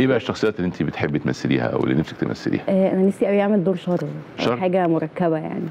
إيه بقى الشخصيات اللي انت بتحبي تمثليها أو اللي نفسك تمثليها؟ آه، أنا نفسي قوي اعمل دور شر شر؟ حاجة مركبة يعني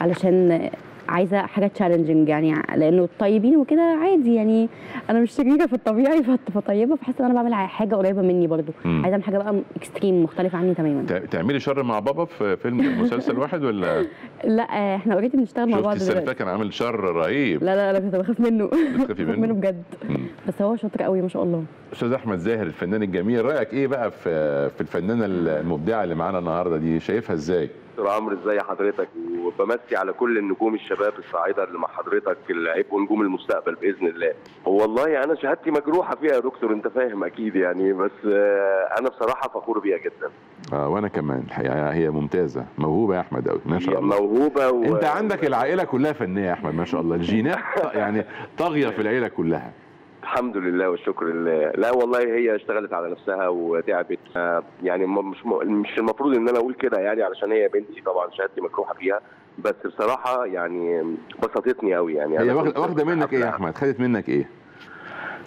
علشان عايزة حاجة challenging يعني لأنه الطيبين وكده عادي يعني أنا مش شريرة في الطبيعي فط- فطيبة فحاسة إن أنا بعمل حاجة قريبة مني برضو. مم. عايزة أعمل حاجة بقى extreme مختلفة عني تماما. تع- تعملي شر مع بابا في فيلم مسلسل واحد ولا؟ لا آه، إحنا already بنشتغل مع شفت بعض فاتت كان عامل شر رهيب. لا لا أنا كنت بخاف منه. بتخافي منه؟ منه بجد. مم. بس هو شاطر قوي ما شاء الله. أستاذ أحمد زاهر الفنان الجميل. رأيك إيه بقى في في الفنانة المبدعة اللي معانا النهارده دي؟ شايفها إزاي؟ دكتور عمرو إزاي حضرتك؟ وبمسي على كل النجوم الشباب الصاعده اللي مع حضرتك اللي هيبقوا نجوم المستقبل بإذن الله. والله أنا شهادتي مجروحة فيها يا دكتور أنت فاهم أكيد يعني بس آه، أنا بصراحة فخور بيها جدا. آه وأنا كمان. الحقيقة هي ممتازة. موهوبة يا أحمد قوي ما شاء الله. موهوبة و... أنت عندك العائلة كلها فنية يا أحمد ما شاء الله. الجينات يعني طاغية في العيلة كلها. الحمد لله والشكر لله. لا والله هي اشتغلت على نفسها وتعبت. آه، يعني مش مش المفروض إن أنا أقول كده يعني علشان هي بنتي طبعا شهادتي مجروحه فيها. بس بصراحة يعني بسطتني قوي يعني. هي واخدة منك إيه يا أحمد؟ خدت منك إيه؟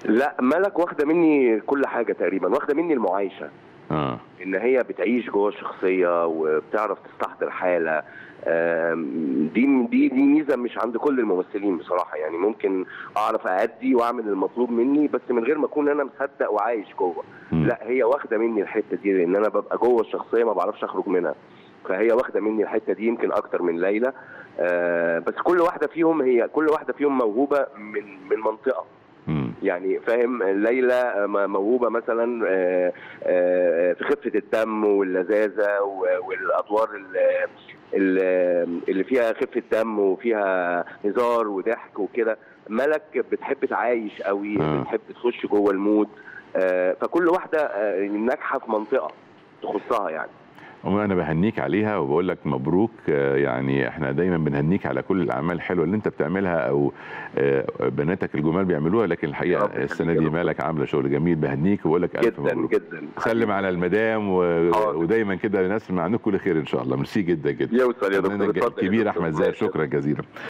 لا ملك واخدة مني كل حاجة تقريبا واخدة مني المعايشة. آه. إن هي بتعيش جوه الشخصيه وبتعرف تستحضر حالة. دي دي دي ميزة مش عند كل الممثلين بصراحة. يعني ممكن أعرف أأدي وأعمل المطلوب مني بس من غير ما أكون أنا مصدق وعايش جوه. مم. لا هي واخدة مني الحتة دي لأن أنا ببقى جوه الشخصية ما بعرفش أخرج منها. فهي واخدة مني الحتة دي يمكن أكتر من ليلى. آه بس كل واحدة فيهم هي كل واحدة فيهم موهوبة من من منطقة. يعني فاهم ليلى م- موهوبة مثلا آه، آه، في خفة الدم واللذاذة والأدوار ال- ال- اللي فيها خفة دم وفيها هزار وضحك وكده ملك بتحب تعايش قوي آه. بتحب تخش جوه المود آه، فكل واحدة آه، ناجحة في منطقة تخصها يعني عموما أنا بهنيك عليها وبقول لك مبروك آه، يعني إحنا دايما بنهنيك على كل الأعمال الحلوة اللي أنت بتعملها أو آه، بناتك الجمال بيعملوها لكن الحقيقة السنة دي. مالك عاملة شغل جميل. بهنيك وبقول لك ألف جدا مبروك. جدا. سلم على المدام و... ودايما كده نسمع عنك كل خير إن شاء الله. ميرسي جدا جدا. يوصل يا دكتور. الكبير دكتور. أحمد زاهر. شكرا جزيلا.